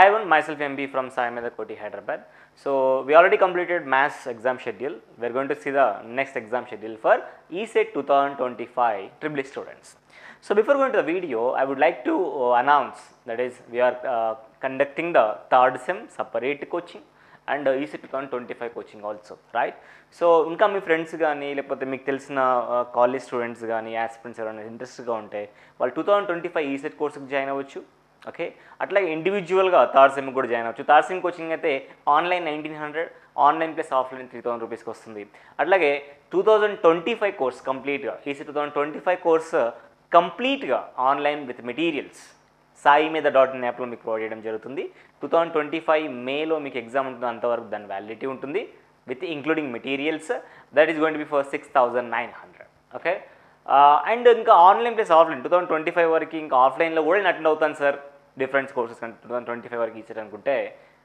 Hi everyone, myself MB from Sai Mehta Koti, Hyderabad. So we already completed mass exam schedule. We are going to see the next exam schedule for ESET 2025 Triple students. So before going to the video, I would like to uh, announce that is we are uh, conducting the third sem separate coaching and EC two thousand twenty five coaching also right so ఇంకా మీ friends కానీ లేకపోతే మీకు తెలిసిన college students కానీ aspirants ఎవరైనా ఇంట్రెస్ట్గా ఉంటే వాళ్ళు two thousand twenty five ECET కోర్సుకి జాయిన్ అవ్వచ్చు ఓకే? అట్లా ఇండివిజువల్గా థర్డ్ సిమ్ కూడా జాయిన్ అవ్వచ్చు. థర్డ్ సిమ్ కోచింగ్ అయితే online nineteen hundred online plus offline three thousand రూపీస్కి వస్తుంది. అట్లాగే two thousand twenty five course కంప్లీట్గా EC two thousand twenty five course కంప్లీట్గా ఆన్లైన్ విత్ మెటీరియల్స్ సాయి మీద డాట్ ఇన్ యాప్లో మీకు ప్రొవైడ్ చేయడం జరుగుతుంది. టూ థౌసండ్ ట్వంటీ ఫైవ్ మేలో మీకు ఎగ్జామ్ ఉంటుంది అంతవరకు దాని వ్యాలిడిటీ ఉంటుంది. With including materials that is going to be for six thousand nine hundred okay? And ఇంకా online plus offline two thousand twenty five వరకు ఇంకా ఆఫ్లైన్లో కూడా నేను అటెండ్ అవుతాను sir different courses two thousand twenty five వరకు ఇచ్చారనుకుంటే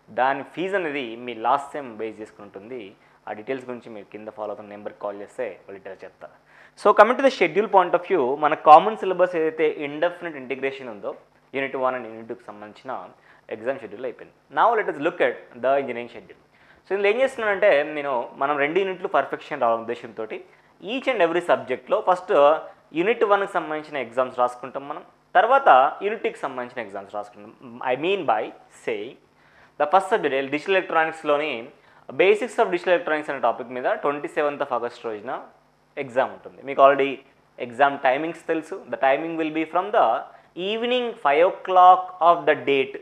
దాని ఫీజు అనేది మీ లాస్ట్ సెమ్ బేస్ చేసుకుని ఉంటుంది ఆ డీటెయిల్స్ గురించి మీరు కింద ఫాలో అవుతున్న నెంబర్కి కాల్ చేస్తే వాళ్ళు డీటెయిల్స్ చెప్తారు so coming to the schedule point of view మన కామన్ సిలబస్ ఏదైతే ఇండెఫినెట్ ఇంటిగ్రేషన్ ఉందో యూనిట్ వన్ అండ్ యూనిట్ టూకి సంబంధించిన ఎగ్జామ్ షెడ్యూల్ అయిపోయింది. నా let us look at the engineering schedule so ఇందులో ఏం చేస్తున్నానంటే నేను మనం రెండు యూనిట్లు పర్ఫెక్షన్ రావడం ఉద్దేశంతో ఈచ్ అండ్ ఎవ్రీ సబ్జెక్ట్లో ఫస్ట్ యూనిట్ వన్కి సంబంధించిన ఎగ్జామ్స్ రాసుకుంటాం మనం. తర్వాత యూనిట్కి సంబంధించిన ఎగ్జామ్స్ రాసుకుంటాం I mean by say the first subject digital ఎలక్ట్రానిక్స్లోని basics of digital electronics అనే టాపిక్ మీద ట్వంటీ సెవెంత్ ఆఫ్ ఆగస్ట్ రోజున ఎగ్జామ్ ఉంటుంది. మీకు ఆల్రెడీ ఎగ్జామ్ టైమింగ్స్ తెలుసు. The timing will be from the evening five o'clock of the date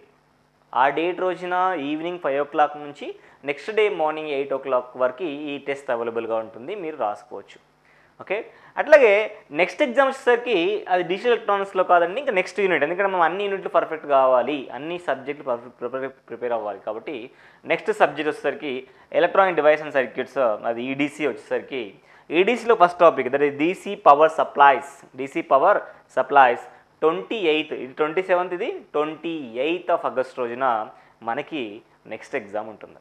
ఆ date రోజున evening five o'clock నుంచి next day morning eight o'clock వరకు ఈ టెస్ట్ అవైలబుల్గా ఉంటుంది. మీరు రాసుకోవచ్చు. ఓకే? అట్లాగే నెక్స్ట్ ఎగ్జామ్ వచ్చేసరికి అది డిజిటల్ ఎలక్ట్రానిక్స్లో కాదండి ఇంకా నెక్స్ట్ యూనిట్ ఎందుకంటే మనం అన్ని యూనిట్లు పర్ఫెక్ట్ కావాలి అన్ని సబ్జెక్టులు పర్ఫెక్ట్ ప్రిపేర్ ప్రిపేర్ అవ్వాలి కాబట్టి నెక్స్ట్ సబ్జెక్ట్ వచ్చేసరికి ఎలక్ట్రానిక్ డివైస్ అండ్ సర్క్యూట్స్ అది ఈడీసీ వచ్చేసరికి. ఈడీసీలో first topic that is DC power supplies DC power supplies twenty eighth ఇది ట్వంటీ సెవెంత్ ఇది ట్వంటీ ఎయిత్ ఆఫ్ ఆగస్ట్ రోజున మనకి నెక్స్ట్ ఎగ్జామ్ ఉంటుంది.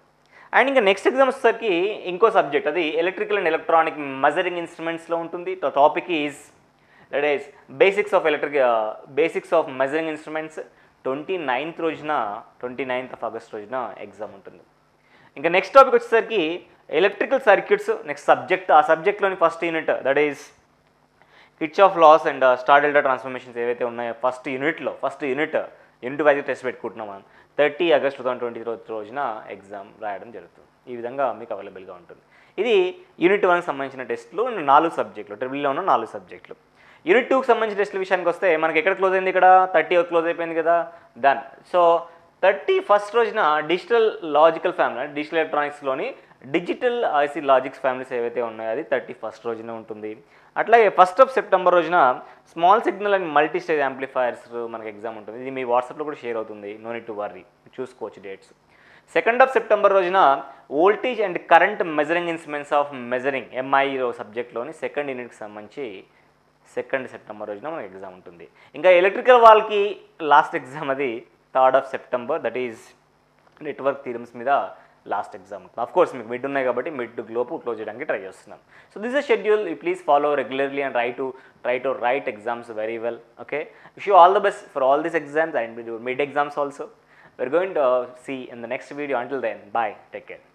అండ్ ఇంకా నెక్స్ట్ ఎగ్జామ్ వచ్చేసరికి ఇంకో సబ్జెక్ట్ అది ఎలక్ట్రికల్ అండ్ ఎలక్ట్రానిక్ మెజరింగ్ ఇన్స్ట్రుమెంట్స్లో ఉంటుంది. Topic is that is basics of electric basics of measuring instruments twenty ninth రోజున ట్వంటీ నైన్త్ ఆఫ్ ఆగస్ట్ రోజున ఎగ్జామ్ ఉంటుంది. ఇంకా నెక్స్ట్ టాపిక్ వచ్చేసరికి ఎలక్ట్రికల్ సర్క్యూట్స్ నెక్స్ట్ సబ్జెక్ట్ ఆ సబ్జెక్ట్లోని first unit that is Kirchhoff's laws and star delta transformations ఏవైతే ఉన్నాయో first యూనిట్లో first unit unit wise test పెట్టుకుంటున్నాం మనం. Thirty August two thousand twenty రోజున ఎగ్జామ్ రాయడం జరుగుతుంది. ఈ విధంగా మీకు అవైలబుల్గా ఉంటుంది. ఇది యూనిట్ వన్కి సంబంధించిన టెస్ట్లు నాలుగు సబ్జెక్టులు ట్రిబుల్లో ఉన్న నాలుగు సబ్జెక్టులు యూనిట్ టూకి సంబంధించిన టెస్ట్ల విషయానికి వస్తే మనకి ఎక్కడ క్లోజ్ అయింది ఇక్కడ? థర్టీ క్లోజ్ అయిపోయింది కదా? డన్ సో థర్టీ ఫస్ట్ రోజున డిజిటల్ లాజికల్ ఫ్యామిలీ డిజిటల్ ఎలక్ట్రానిక్స్లోని డిజిటల్ ఐసీ లాజిక్స్ ఫ్యామిలీస్ ఏవైతే ఉన్నాయో అది థర్టీ ఫస్ట్ రోజున ఉంటుంది. అట్లాగే ఫస్ట్ ఆఫ్ సెప్టెంబర్ రోజున small signal and multi stage amplifiers మనకి ఎగ్జామ్ ఉంటుంది. ఇది మీ వాట్సాప్లో కూడా షేర్ అవుతుంది. నో నీట్ టు వర్రీ చూసుకోవచ్చు డేట్స్. సెకండ్ ఆఫ్ సెప్టెంబర్ రోజున voltage and current measuring instruments of measuring MI సబ్జెక్ట్లోని second యూనిట్కి సంబంధించి సెకండ్ సెప్టెంబర్ రోజున మనకి ఎగ్జామ్ ఉంటుంది. ఇంకా ఎలక్ట్రికల్ వాళ్ళకి లాస్ట్ ఎగ్జామ్ అది third of September that is network theorems మీద లాస్ట్ ఎగ్జామ్ ఆఫ్ కోర్స్ మీకు మిడ్ ఉన్నాయి కాబట్టి మిడ్ గ్లోపు క్లోజ్ చేయడానికి ట్రై చేస్తున్నాం. So this uh schedule you please follow regularly and try to try to write exams very well okay wish you all the best for all these exams and mid exams also we're going to see in the next video. Until then bye. Take care.